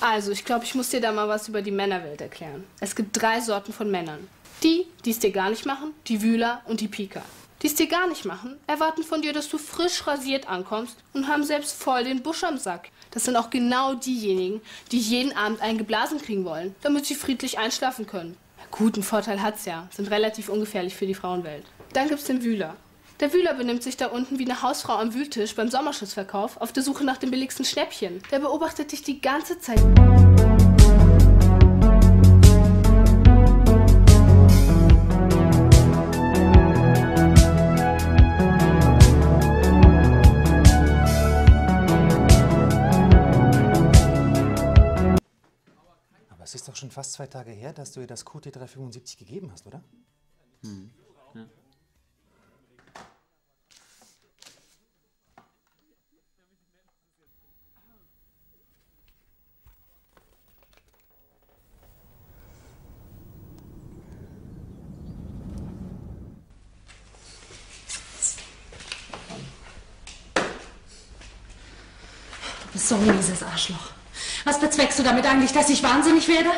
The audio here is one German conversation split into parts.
Also, ich glaube, ich muss dir da mal was über die Männerwelt erklären. Es gibt drei Sorten von Männern. Die, die es dir gar nicht machen, die Wühler und die Pieker. Die es dir gar nicht machen, erwarten von dir, dass du frisch rasiert ankommst und haben selbst voll den Busch am Sack. Das sind auch genau diejenigen, die jeden Abend einen geblasen kriegen wollen, damit sie friedlich einschlafen können. Ja, gut, einen Vorteil hat's ja, sind relativ ungefährlich für die Frauenwelt. Dann gibt's den Wühler. Der Wühler benimmt sich da unten wie eine Hausfrau am Wühltisch beim Sommerschussverkauf auf der Suche nach dem billigsten Schnäppchen. Der beobachtet dich die ganze Zeit. Aber es ist doch schon fast zwei Tage her, dass du ihr das QT375 gegeben hast, oder? Du bist so mieses Arschloch. Was bezweckst du damit eigentlich, dass ich wahnsinnig werde?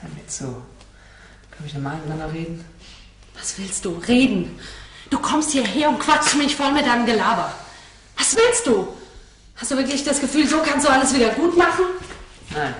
Hör mir zu. Können wir mal miteinander reden? Was willst du? Reden. Du kommst hierher und quatschst mich voll mit deinem Gelaber. Was willst du? Hast du wirklich das Gefühl, so kannst du alles wieder gut machen? Nein.